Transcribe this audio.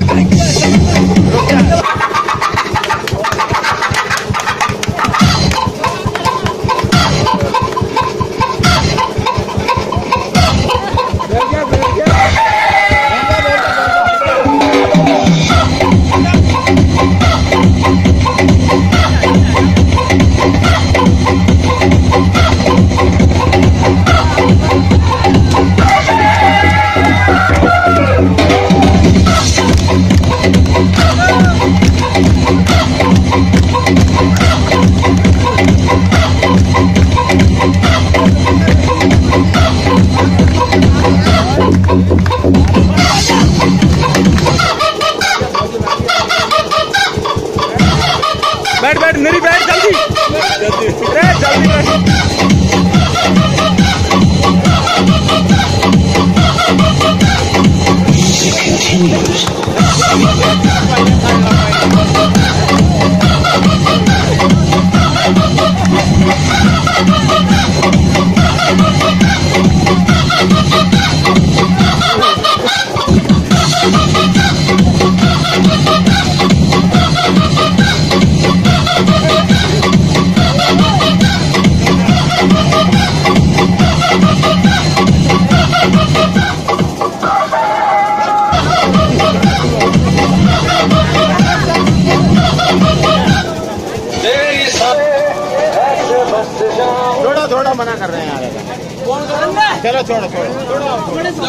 Like बैठ बैठ मेरी बैठ जल्दी। जल्दी जल्दी बैठ। थोड़ा मना कर रहे हैं यार। चलो छोड़ो छोड़ो।